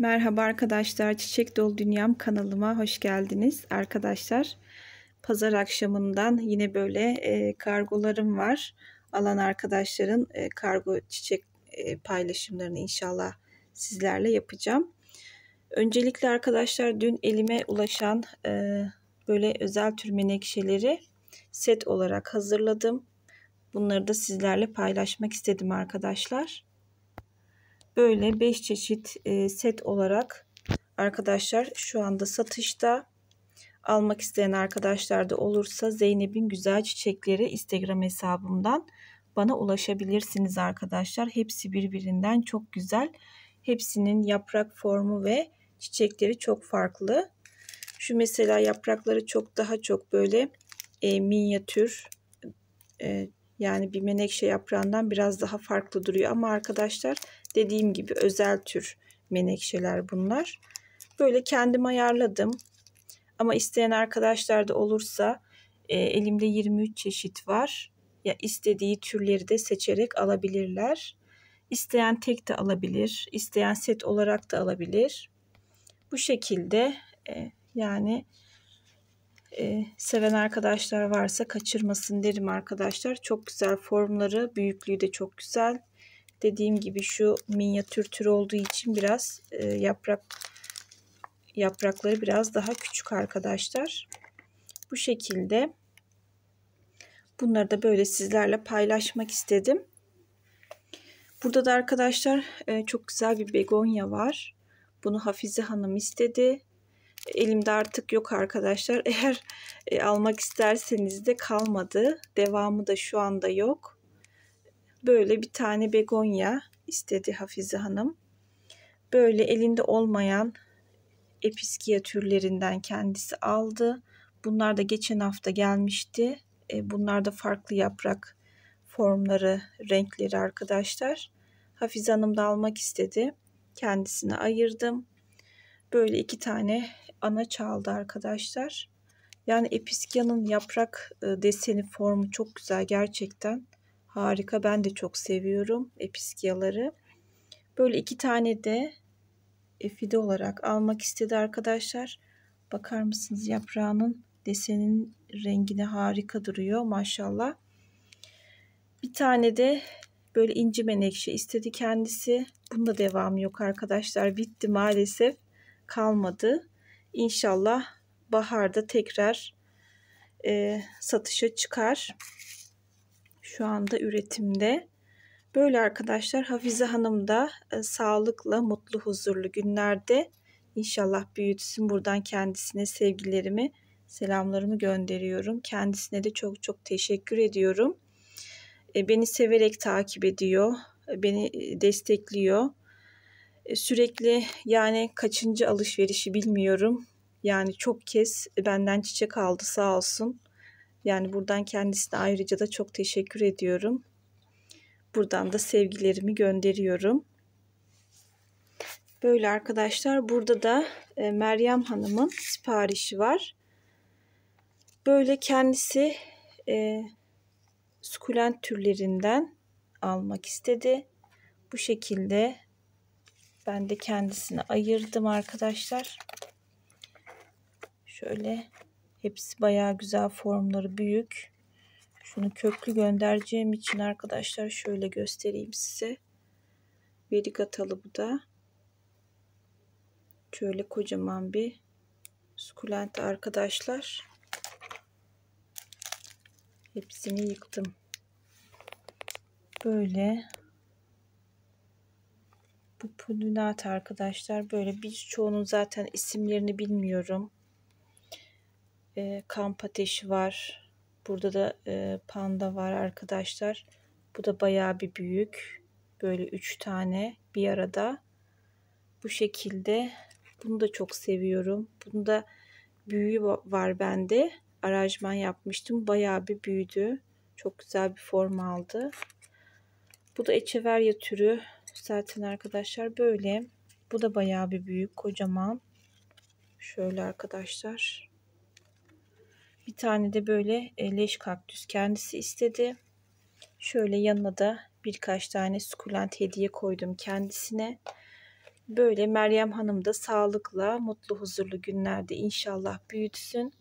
Merhaba arkadaşlar, Çiçek Dolu Dünyam kanalıma hoş geldiniz. Arkadaşlar, pazar akşamından yine böyle e, kargolarım var. Alan arkadaşların e, kargo çiçek e, paylaşımlarını inşallah sizlerle yapacağım. Öncelikle arkadaşlar dün elime ulaşan e, böyle özel tür menekşeleri set olarak hazırladım. Bunları da sizlerle paylaşmak istedim arkadaşlar böyle 5 çeşit e, set olarak arkadaşlar şu anda satışta. Almak isteyen arkadaşlar da olursa Zeynep'in Güzel Çiçekleri Instagram hesabımdan bana ulaşabilirsiniz arkadaşlar. Hepsi birbirinden çok güzel. Hepsinin yaprak formu ve çiçekleri çok farklı. Şu mesela yaprakları çok daha çok böyle e, minyatür e, yani bir menekşe yaprağından biraz daha farklı duruyor. Ama arkadaşlar dediğim gibi özel tür menekşeler bunlar. Böyle kendim ayarladım. Ama isteyen arkadaşlar da olursa e, elimde 23 çeşit var. Ya istediği türleri de seçerek alabilirler. İsteyen tek de alabilir. isteyen set olarak da alabilir. Bu şekilde e, yani seven arkadaşlar varsa kaçırmasın derim arkadaşlar. Çok güzel formları, büyüklüğü de çok güzel. Dediğim gibi şu minyatür tür olduğu için biraz yaprak yaprakları biraz daha küçük arkadaşlar. Bu şekilde bunları da böyle sizlerle paylaşmak istedim. Burada da arkadaşlar çok güzel bir begonya var. Bunu Hafize Hanım istedi. Elimde artık yok arkadaşlar. Eğer e, almak isterseniz de kalmadı. Devamı da şu anda yok. Böyle bir tane begonya istedi Hafize Hanım. Böyle elinde olmayan episkiya türlerinden kendisi aldı. Bunlar da geçen hafta gelmişti. E, bunlar da farklı yaprak formları, renkleri arkadaşlar. Hafize Hanım da almak istedi. Kendisine ayırdım. Böyle iki tane ana çaldı arkadaşlar. Yani Episkia'nın yaprak e, deseni formu çok güzel gerçekten. Harika. Ben de çok seviyorum Episkia'ları. Böyle iki tane de fide olarak almak istedi arkadaşlar. Bakar mısınız yaprağının desenin rengine harika duruyor maşallah. Bir tane de böyle inci menekşe istedi kendisi. Bunda devam yok arkadaşlar. Bitti maalesef. Kalmadı. İnşallah baharda tekrar e, satışa çıkar. Şu anda üretimde. Böyle arkadaşlar Hafize Hanım da e, sağlıklı, mutlu, huzurlu günlerde inşallah büyütsün. Buradan kendisine sevgilerimi, selamlarımı gönderiyorum. Kendisine de çok çok teşekkür ediyorum. E, beni severek takip ediyor, e, beni e, destekliyor. E, sürekli yani kaçıncı alışverişi bilmiyorum. Yani çok kez benden çiçek aldı sağ olsun. Yani buradan kendisine ayrıca da çok teşekkür ediyorum. Buradan da sevgilerimi gönderiyorum. Böyle arkadaşlar burada da e, Meryem Hanım'ın siparişi var. Böyle kendisi e, sukulent türlerinden almak istedi. Bu şekilde ben de kendisini ayırdım arkadaşlar. Şöyle hepsi bayağı güzel formları büyük. Şunu köklü göndereceğim için arkadaşlar şöyle göstereyim size. Verigatalı bu da. Şöyle kocaman bir sukulent arkadaşlar. Hepsini yıktım. Böyle bu pudinat arkadaşlar böyle birçoğunun zaten isimlerini bilmiyorum. E, kamp ateşi var. Burada da e, panda var arkadaşlar. Bu da bayağı bir büyük. Böyle üç tane bir arada. Bu şekilde. Bunu da çok seviyorum. Bunda büyüğü var bende. Arajman yapmıştım. Bayağı bir büyüdü. Çok güzel bir form aldı. Bu da echeveria türü. Zaten arkadaşlar böyle. Bu da bayağı bir büyük. Kocaman. Şöyle arkadaşlar. Bir tane de böyle e, leş kaktüs kendisi istedi. Şöyle yanına da birkaç tane sukulent hediye koydum kendisine. Böyle Meryem Hanım da sağlıkla, mutlu, huzurlu günlerde inşallah büyütsün.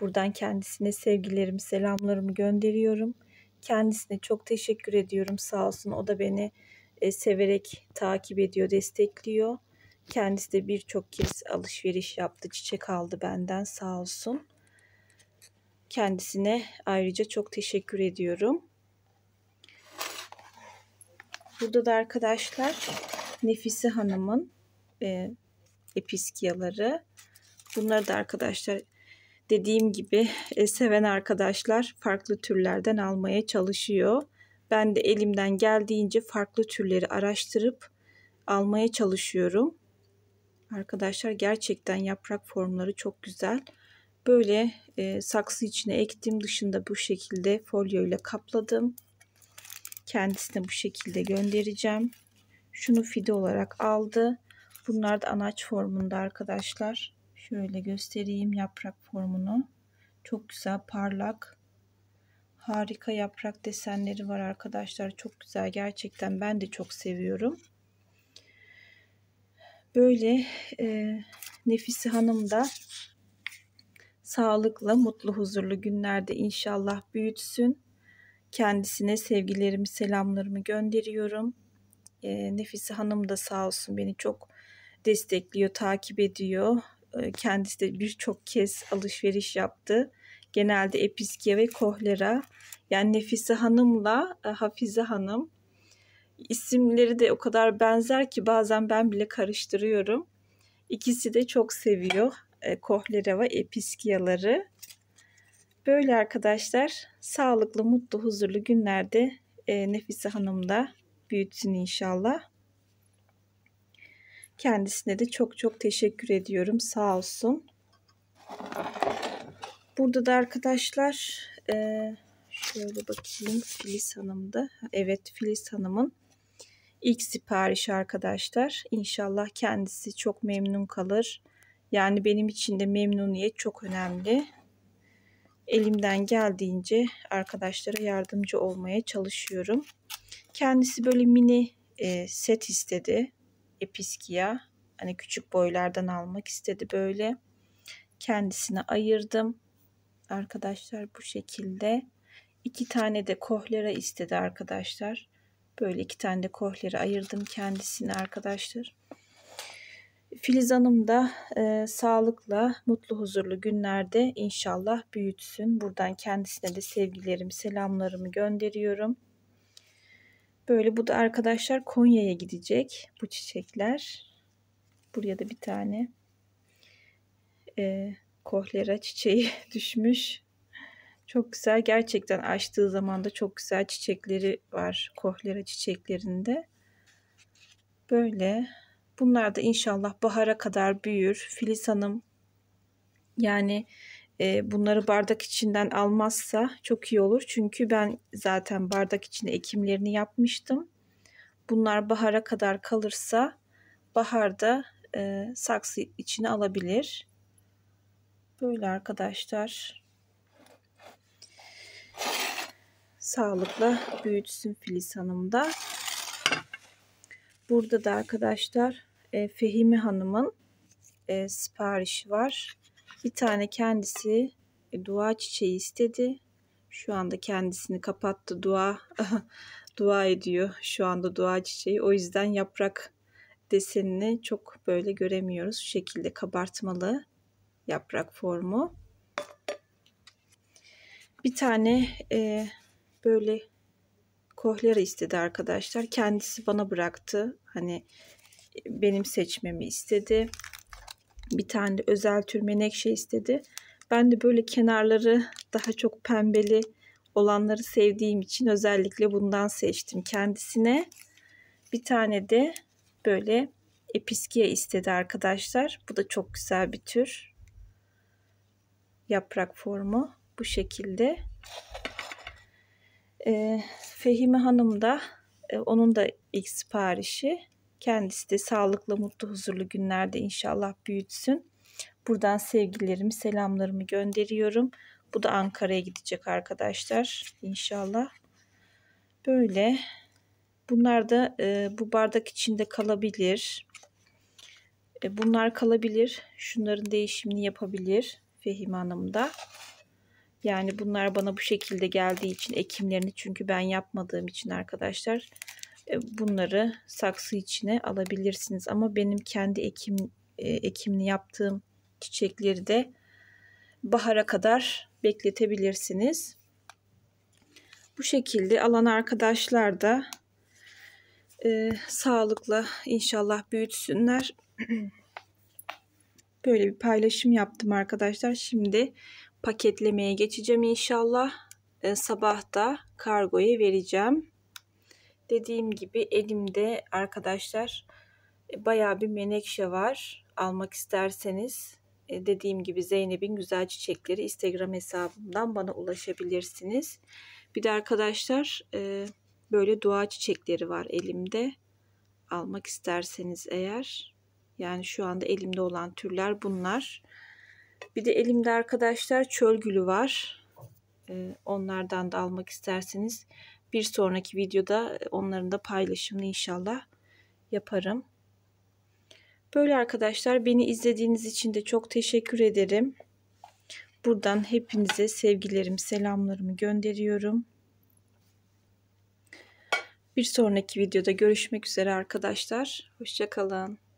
Buradan kendisine sevgilerimi, selamlarımı gönderiyorum. Kendisine çok teşekkür ediyorum. Sağ olsun o da beni e, severek takip ediyor, destekliyor. Kendisi de birçok kez alışveriş yaptı, çiçek aldı benden sağ olsun. Kendisine ayrıca çok teşekkür ediyorum. Burada da arkadaşlar Nefise Hanım'ın e, episkiyaları. Bunları da arkadaşlar dediğim gibi e, seven arkadaşlar farklı türlerden almaya çalışıyor. Ben de elimden geldiğince farklı türleri araştırıp almaya çalışıyorum. Arkadaşlar gerçekten yaprak formları çok güzel. Böyle e, saksı içine ektim. Dışında bu şekilde folyo ile kapladım. Kendisine bu şekilde göndereceğim. Şunu fide olarak aldı. Bunlar da anaç formunda arkadaşlar. Şöyle göstereyim yaprak formunu. Çok güzel parlak. Harika yaprak desenleri var arkadaşlar. Çok güzel gerçekten ben de çok seviyorum. Böyle e, Nefisi Hanım da sağlıklı, mutlu, huzurlu günlerde inşallah büyütsün. Kendisine sevgilerimi, selamlarımı gönderiyorum. E, Nefise Hanım da sağ olsun beni çok destekliyor, takip ediyor. E, kendisi de birçok kez alışveriş yaptı. Genelde Episkiye ve Kohlera. Yani Nefise Hanım'la e, Hafize Hanım isimleri de o kadar benzer ki bazen ben bile karıştırıyorum. İkisi de çok seviyor e, Kohlera ve Episkiyaları. Böyle arkadaşlar sağlıklı, mutlu, huzurlu günlerde e, Nefise Hanım da büyütsün inşallah. Kendisine de çok çok teşekkür ediyorum. Sağ olsun. Burada da arkadaşlar e, şöyle bakayım Filiz Hanım'da. Evet Filiz Hanım'ın ilk siparişi arkadaşlar. İnşallah kendisi çok memnun kalır. Yani benim için de memnuniyet çok önemli. Elimden geldiğince arkadaşlara yardımcı olmaya çalışıyorum. Kendisi böyle mini e, set istedi. Episkiya. Hani küçük boylardan almak istedi böyle. Kendisine ayırdım. Arkadaşlar bu şekilde. iki tane de kohlera istedi arkadaşlar. Böyle iki tane de kohlera ayırdım kendisine arkadaşlar. Filiz Hanım da e, sağlıkla, mutlu, huzurlu günlerde inşallah büyütsün. Buradan kendisine de sevgilerimi, selamlarımı gönderiyorum. Böyle bu da arkadaşlar Konya'ya gidecek bu çiçekler. Buraya da bir tane e, kohlera çiçeği düşmüş. Çok güzel. Gerçekten açtığı zaman da çok güzel çiçekleri var kohlera çiçeklerinde. Böyle. Bunlar da inşallah bahara kadar büyür. Filiz Hanım yani bunları bardak içinden almazsa çok iyi olur. Çünkü ben zaten bardak içinde ekimlerini yapmıştım. Bunlar bahara kadar kalırsa baharda e, saksı içine alabilir. Böyle arkadaşlar. Sağlıkla büyütsün Filiz Hanım da. Burada da arkadaşlar e, Fehimi Hanım'ın e, siparişi var. Bir tane kendisi e, dua çiçeği istedi. Şu anda kendisini kapattı dua dua ediyor şu anda dua çiçeği. O yüzden yaprak desenini çok böyle göremiyoruz. Şu şekilde kabartmalı yaprak formu. Bir tane e, böyle kohlera istedi arkadaşlar. Kendisi bana bıraktı. Hani benim seçmemi istedi. Bir tane de özel tür menekşe istedi. Ben de böyle kenarları daha çok pembeli olanları sevdiğim için özellikle bundan seçtim kendisine. Bir tane de böyle episkiye istedi arkadaşlar. Bu da çok güzel bir tür. Yaprak formu bu şekilde. Ee, Fehime Hanım da e, onun da ilk siparişi. Kendisi de sağlıklı, mutlu, huzurlu günlerde inşallah büyütsün. Buradan sevgilerimi, selamlarımı gönderiyorum. Bu da Ankara'ya gidecek arkadaşlar inşallah. Böyle Bunlar da e, bu bardak içinde kalabilir. E, bunlar kalabilir. Şunların değişimini yapabilir Fehime Hanım da. Yani bunlar bana bu şekilde geldiği için ekimlerini çünkü ben yapmadığım için arkadaşlar bunları saksı içine alabilirsiniz. Ama benim kendi ekim e, ekimini yaptığım çiçekleri de bahara kadar bekletebilirsiniz. Bu şekilde alan arkadaşlar da e, sağlıkla inşallah büyütsünler. Böyle bir paylaşım yaptım arkadaşlar. Şimdi paketlemeye geçeceğim inşallah. E, sabah da kargoya vereceğim. Dediğim gibi elimde arkadaşlar e, bayağı bir menekşe var. Almak isterseniz e, dediğim gibi Zeynep'in güzel çiçekleri Instagram hesabımdan bana ulaşabilirsiniz. Bir de arkadaşlar e, böyle dua çiçekleri var elimde. Almak isterseniz eğer yani şu anda elimde olan türler bunlar. Bir de elimde arkadaşlar çöl gülü var. Onlardan da almak isterseniz bir sonraki videoda onların da paylaşımını inşallah yaparım. Böyle arkadaşlar beni izlediğiniz için de çok teşekkür ederim. Buradan hepinize sevgilerim, selamlarımı gönderiyorum. Bir sonraki videoda görüşmek üzere arkadaşlar. Hoşçakalın.